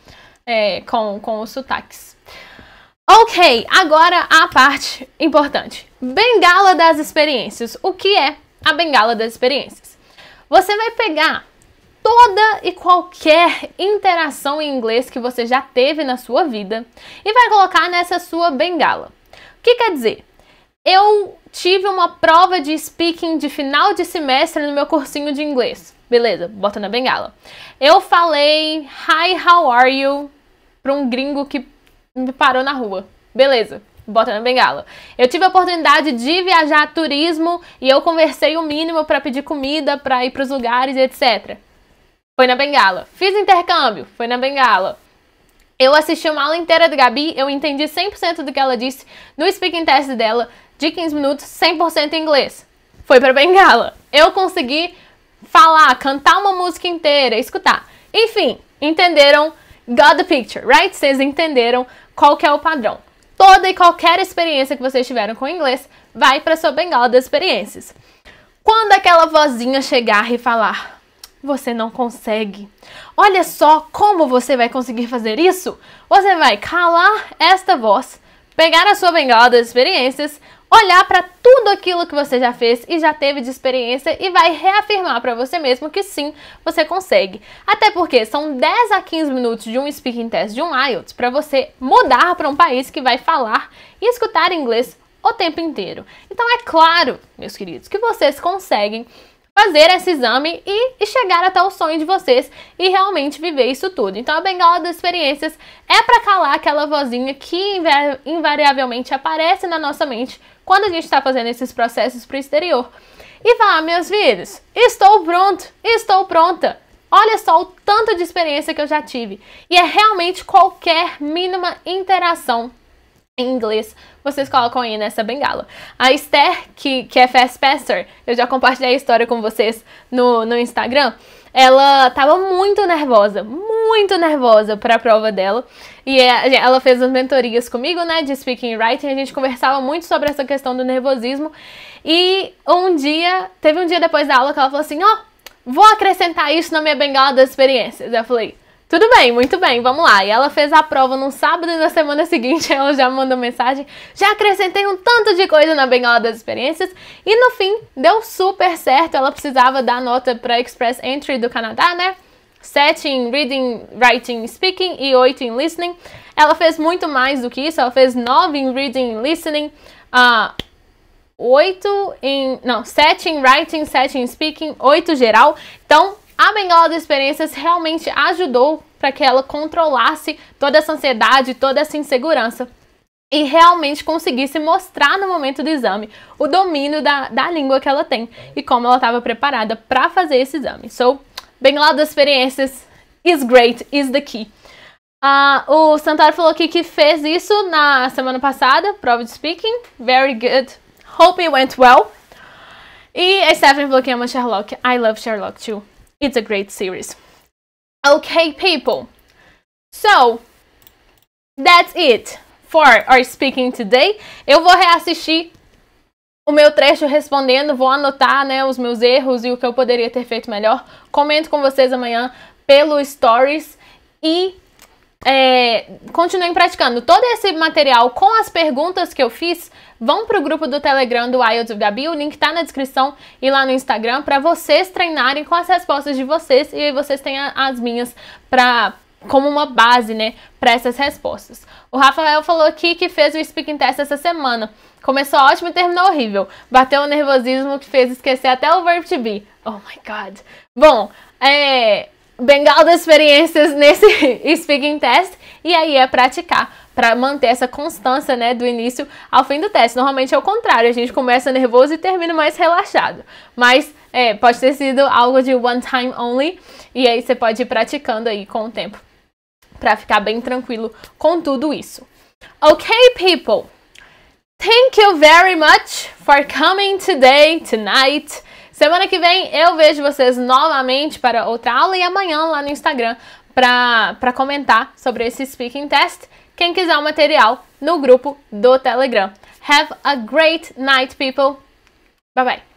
É, com, com os sotaques. Ok, agora a parte importante. Bengala das experiências. O que é a bengala das experiências? Você vai pegar toda e qualquer interação em inglês que você já teve na sua vida e vai colocar nessa sua bengala. O que quer dizer? Eu tive uma prova de speaking de final de semestre no meu cursinho de inglês. Beleza, bota na bengala. Eu falei Hi, how are you? para um gringo que me parou na rua. Beleza, bota na bengala. Eu tive a oportunidade de viajar a turismo e eu conversei o mínimo para pedir comida, para ir para os lugares, etc. Foi na bengala. Fiz intercâmbio. Foi na bengala. Eu assisti uma aula inteira da Gabi, eu entendi 100% do que ela disse no speaking test dela, de 15 minutos, 100% em inglês. Foi para bengala. Eu consegui falar, cantar uma música inteira, escutar. Enfim, entenderam? Got the picture, right? Vocês entenderam qual que é o padrão. Toda e qualquer experiência que vocês tiveram com inglês vai para sua bengala das experiências. Quando aquela vozinha chegar e falar: você não consegue. Olha só como você vai conseguir fazer isso. Você vai calar esta voz, pegar a sua bengala das experiências, olhar para tudo aquilo que você já fez e já teve de experiência e vai reafirmar para você mesmo que sim, você consegue. Até porque são 10 a 15 minutos de um speaking test de um IELTS para você mudar para um país que vai falar e escutar inglês o tempo inteiro. Então é claro, meus queridos, que vocês conseguem fazer esse exame e, e, chegar até o sonho de vocês e realmente viver isso tudo. Então a bengala das experiências é para calar aquela vozinha que invariavelmente aparece na nossa mente quando a gente está fazendo esses processos para o exterior. E falar, meus filhos, estou pronto, estou pronta. Olha só o tanto de experiência que eu já tive. E é realmente qualquer mínima interação em inglês, vocês colocam aí nessa bengala. A Esther, que, que é Fast Pastor, eu já compartilhei a história com vocês no, no Instagram. Ela tava muito nervosa, muito nervosa para a prova dela. E é, ela fez as mentorias comigo, né, de speaking writing. A gente conversava muito sobre essa questão do nervosismo. E um dia, teve um dia depois da aula que ela falou assim: Ó, oh, vou acrescentar isso na minha bengala das experiências. Eu falei, tudo bem, muito bem, vamos lá. E ela fez a prova no sábado e na semana seguinte ela já mandou mensagem. Já acrescentei um tanto de coisa na bengala das experiências. E no fim, deu super certo. Ela precisava dar nota para Express Entry do Canadá, né? 7 em Reading, Writing Speaking e 8 em Listening. Ela fez muito mais do que isso. Ela fez 9 em Reading Listening. Uh, 8 em. Não, 7 em Writing, 7 em Speaking, 8 geral. Então, a bengala das experiências realmente ajudou para que ela controlasse toda essa ansiedade, toda essa insegurança e realmente conseguisse mostrar no momento do exame o domínio da, da língua que ela tem e como ela estava preparada para fazer esse exame. So, bengala das experiências is great, is the key. Uh, o Santaro falou aqui que fez isso na semana passada, prova de speaking. Very good. Hope it went well. E a Stephanie falou que ama Sherlock. I love Sherlock too. It's a great series. Okay, people. So, that's it for our speaking today. Eu vou reassistir o meu trecho respondendo, vou anotar né, os meus erros e o que eu poderia ter feito melhor. Comento com vocês amanhã pelo Stories e é, continuem praticando. Todo esse material com as perguntas que eu fiz vão para o grupo do Telegram do IELTS Gabi, o link está na descrição e lá no Instagram para vocês treinarem com as respostas de vocês e aí vocês têm as minhas para como uma base, né, para essas respostas. O Rafael falou aqui que fez o speaking test essa semana. Começou ótimo e terminou horrível. Bateu o nervosismo que fez esquecer até o verbo to be. Oh my god. Bom, é, bengala das experiências nesse speaking test e aí é praticar para manter essa constância, né, do início ao fim do teste. Normalmente é o contrário, a gente começa nervoso e termina mais relaxado. Mas é, pode ter sido algo de one time only e aí você pode ir praticando aí com o tempo para ficar bem tranquilo com tudo isso. Ok, people. Thank you very much for coming today, tonight. Semana que vem eu vejo vocês novamente para outra aula e amanhã lá no Instagram para comentar sobre esse speaking test. Quem quiser o material no grupo do Telegram. Have a great night, people. Bye bye.